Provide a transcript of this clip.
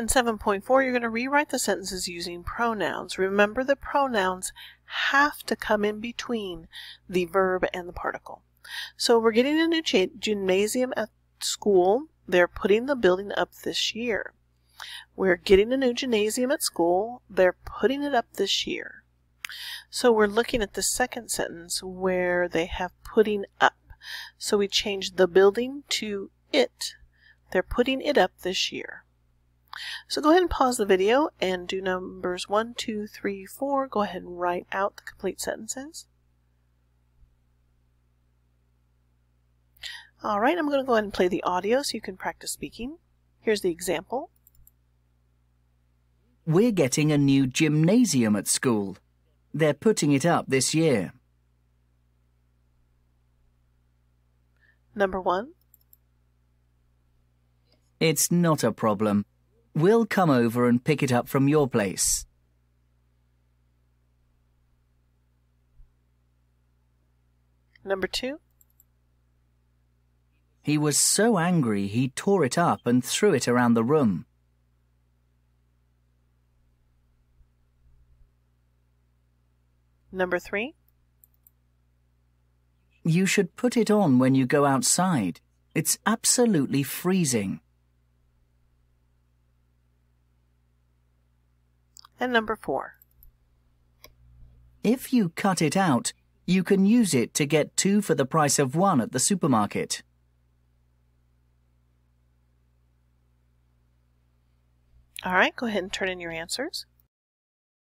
In 7.4, you're going to rewrite the sentences using pronouns. Remember the pronouns have to come in between the verb and the particle. So we're getting a new gymnasium at school. They're putting the building up this year. We're getting a new gymnasium at school. They're putting it up this year. So we're looking at the second sentence where they have putting up. So we change the building to it. They're putting it up this year. So go ahead and pause the video and do numbers one, two, three, four. Go ahead and write out the complete sentences. All right, I'm going to go ahead and play the audio so you can practice speaking. Here's the example. We're getting a new gymnasium at school. They're putting it up this year. Number one. It's not a problem. We'll come over and pick it up from your place. Number two. He was so angry he tore it up and threw it around the room. Number three. You should put it on when you go outside. It's absolutely freezing. And number four. If you cut it out, you can use it to get two for the price of one at the supermarket. All right, go ahead and turn in your answers.